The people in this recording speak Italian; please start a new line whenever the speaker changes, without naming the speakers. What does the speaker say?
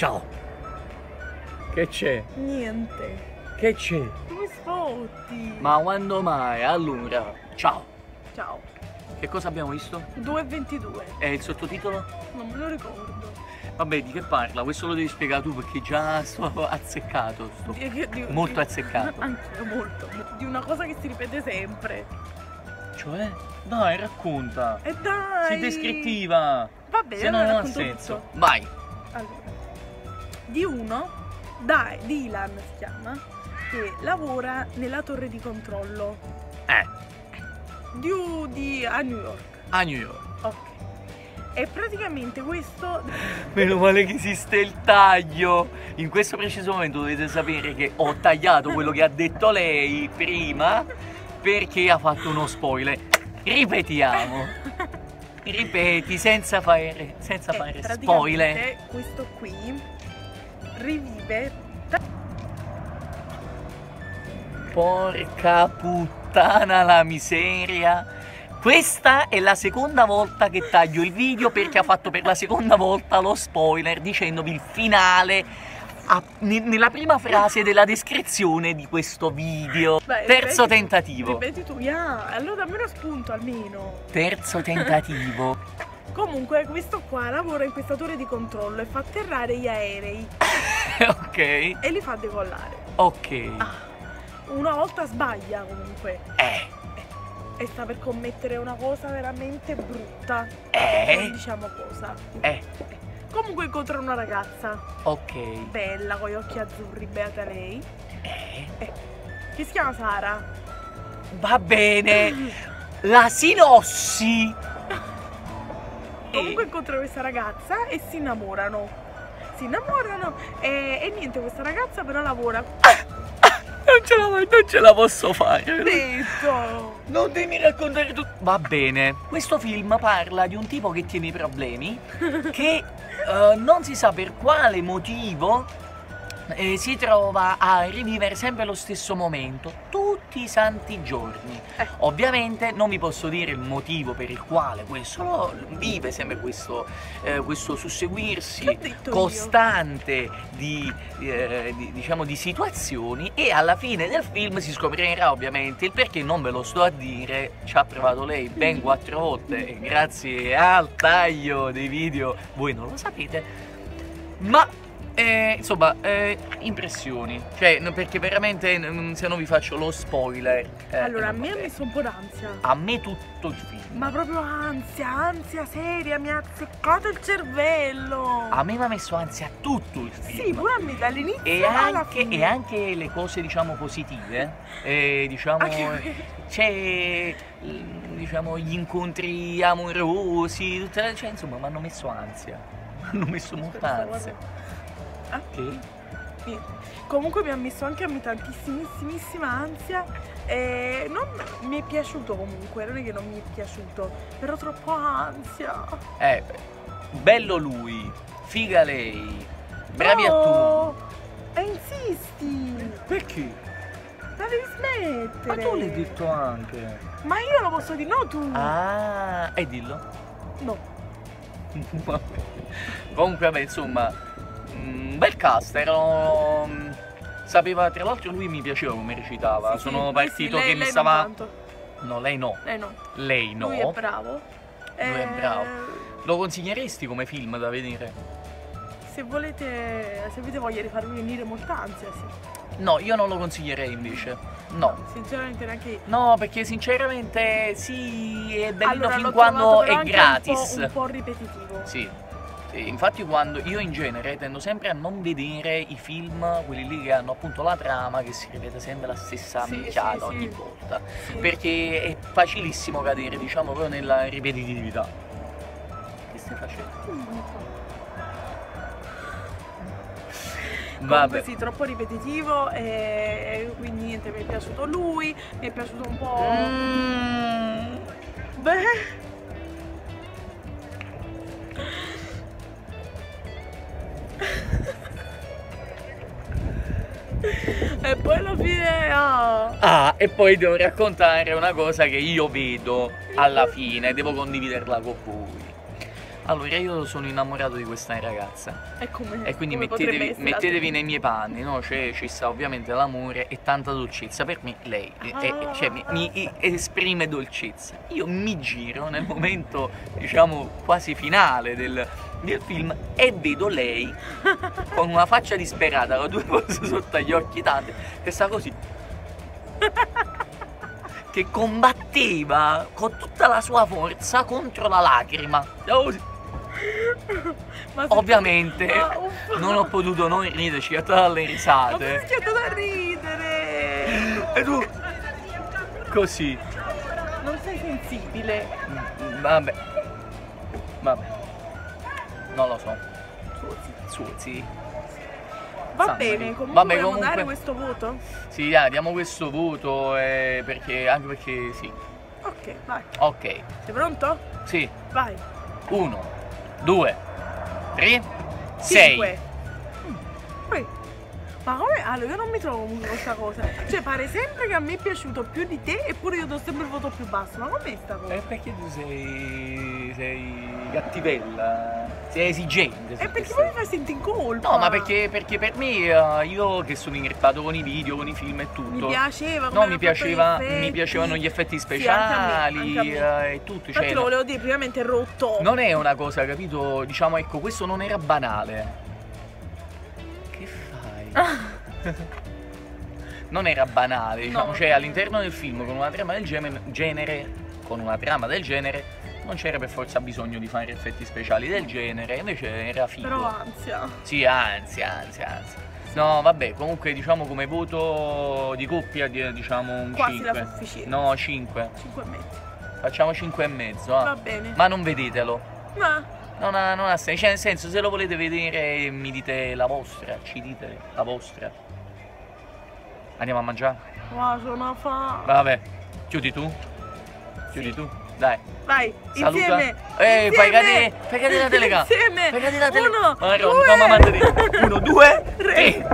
Ciao. Che c'è?
Niente.
Che c'è?
Come sfotti?
Ma quando mai? Allora, ciao.
Ciao.
Che cosa abbiamo visto?
2.22.
E il sottotitolo?
Non me lo ricordo.
Vabbè, di che parla? Questo lo devi spiegare tu perché già sto azzeccato. Sto
Di- di- di-
molto azzeccato.
Anche molto. Di una cosa che si ripete sempre.
Cioè? Dai, racconta.
E dai!
Sei descrittiva.
Va bene,
Se no non ha senso.
tutto.
Vai.
Allora, di uno, dai, Dylan si chiama, che lavora nella torre di controllo
Eh,
di, di- a New York.
a New York.
Ok. E praticamente questo
Meno male che esiste il taglio. In questo preciso momento dovete sapere che ho tagliato quello che ha detto lei prima perché ha fatto uno spoiler. Ripetiamo. Ripeti senza fare, senza fare spoiler.
questo qui rivive
Porca puttana la miseria. Questa è la seconda volta che taglio il video perché ha fatto per la seconda volta lo spoiler dicendovi il finale a- ne- nella prima frase della descrizione di questo video.
Beh,
Terzo
ripeti
tentativo.
Ripeti tu, yeah, allora dammi uno spunto almeno.
Terzo tentativo.
Comunque questo qua lavora in questa torre di controllo e fa atterrare gli aerei
ok.
e li fa decollare.
Ok.
Ah, una volta sbaglia comunque
Eh.
e sta per commettere una cosa veramente brutta. Non
Eh.
diciamo cosa.
Eh.
Comunque incontra una ragazza
Ok.
bella con gli occhi azzurri, beata lei,
Eh.
che si chiama Sara.
Va bene. La sinossi.
Comunque incontra questa ragazza e si innamorano. Si innamorano e, e niente, questa ragazza però lavora.
Non ce la, non ce la posso fare.
Detto!
Non devi raccontare tutto. Va bene. Questo film parla di un tipo che tiene i problemi, che eh, non si sa per quale motivo eh, si trova a rivivere sempre lo stesso momento, tutti i santi giorni.
Eh.
Ovviamente non vi posso dire il motivo per il quale questo lo- vive sempre questo, eh, questo susseguirsi costante di, eh, di- diciamo, di situazioni e alla fine del film si scoprirà ovviamente il perché non ve lo sto a dire ci ha provato lei ben quattro volte e grazie al taglio dei video voi non lo sapete ma eh, insomma eh, impressioni. Cioè no, perché veramente mm, se non vi faccio lo spoiler. Eh,
allora, a
non
me ha messo un po' d'ansia.
a me tutto il film.
Ma proprio ansia, ansia seria, mi ha azzeccato il cervello.
a me mi ha messo ansia tutto il film.
Sì, pure a me dall'inizio
E
alla
anche,
fine.
e anche le cose diciamo positive, eh, diciamo,
Anche-
c'è mm, diciamo, gli incontri amorosi, tutte- cioè, insomma mi hanno messo ansia, mi hanno messo molta
Aspetta,
ansia.
Ah,
Che?
niente. Comunque mi ha messo anche a me tantissimissima ansia e non mi è piaciuto comunque, non è che non mi è piaciuto, però troppo ansia.
Eh, bello lui, figa lei, bravi attori.
No! E insisti!
Perché?
La devi
Ma
smettere!
tu l'hai detto anche.
Ma io lo posso dire, no tu!
Ah, e dillo.
No.
Vabbè. Comunque, vabbè, insomma, un bel cast, erano... mm, Sapeva, tra l'altro lui mi piaceva come recitava,
Sì, sì,
sono
lui
partito
sì, lei-
che mi stava... No, lei no,
Lei no.
lei no.
Lui è bravo.
Lui è
Eh,
bravo. Lo consiglieresti come film da vedere?
Se volete, se avete voglia di farvi venire molta ansia, sì.
No, io non lo consiglierei invece. No.
Sinceramente neanche io.
No, perché sinceramente sì, è bellino
Allora,
fin quando è gratis.
Un po', un po' ripetitivo.
Sì. Sì, infatti quando io in genere tendo sempre a non vedere i film, quelli lì che hanno appunto la trama che si ripete sempre la stessa
Sì,
minchiata
sì,
ogni
sì.
volta. Perché è facilissimo cadere, diciamo, proprio nella ripetitività. Che stai facendo?
Comunque
Vabbè.
sì, troppo ripetitivo e quindi niente, mi è piaciuto lui, mi è piaciuto un po'...
Mm.
Beh... e fine... ah,
e poi devo raccontare una cosa che io vedo alla fine, devo condividerla con voi. Allora, io sono innamorato di questa ragazza.
È come
E quindi
come
mettetevi, mettetevi nei miei panni, no? Cioè, ci sta ovviamente l'amore e tanta dolcezza. Per me lei è-
Ah.
cioè, mi, mi esprime dolcezza. Io mi giro nel momento, diciamo, quasi finale del, del film e vedo lei con una faccia disperata, con due cose sotto agli occhi tante, che sta così. Che combatteva con tutta la sua forza contro la lacrima. Così. Ovviamente
uffa.
non ho potuto non ridere, schiattato dalle risate.
schiatto da ridere!
E tu così.
Non sei sensibile.
Vabbè. Vabbè. Non lo so.
Scusi.
Su, sì.
Va
San
bene,
Marino.
comunque
Vabbè,
vogliamo
comunque-
dare questo voto?
Sì, dai, diamo questo voto eh, perché anche perché sì.
Ok, vai.
Ok.
Sei pronto?
Sì.
Vai.
Uno, due, tre, sei.
Cinque. Mm. Poi, Ma come? Allora io non mi trovo con questa cosa. Cioè pare sempre che a me è piaciuto più di te eppure io do sempre il voto più basso. Ma com'è sta cosa?
Eh, perché tu sei. sei cattivella, sei esigente.
E perché
queste-
poi mi fai sentire in colpa?
No, ma perché, perché per me, eh, io che sono ingrippato con i video, con i film e tutto.
Mi piaceva
No, mi, piaceva, mi piacevano gli effetti
Sì,
speciali
anche a me, anche
eh, e tutto.
Infatti
Cioè,
lo volevo dire, primeramente è rotto.
non è una cosa, capito? Diciamo, ecco, questo non era banale. Che fai? non era banale, diciamo,
No.
cioè all'interno del film con una trama del genere, con una trama del genere, non c'era per forza bisogno di fare effetti speciali del genere, invece era figo.
Però ansia.
Sì, anzi, anzi, anzi. No, vabbè, comunque diciamo come voto di coppia di- diciamo un
Quasi la
5.
sufficienza.
No, 5.
5 e mezzo.
Facciamo 5 e mezzo,
Va
ah.
bene.
Ma non vedetelo.
Ma
Non ha, non ha senso, cioè nel senso se lo volete vedere mi dite la vostra, ci dite la vostra. Andiamo a mangiare?
wow, sono fa.
Vabbè, chiudi tu? Chiudi
Sì.
tu? Dai.
Vai,
Saluta.
insieme.
Eh,
insieme.
fai cadere, fai cadere la telecamera.
Insieme.
Fai cadere la telecamera.
Uno,
Allora,
due.
Uno, due,
tre.
tre.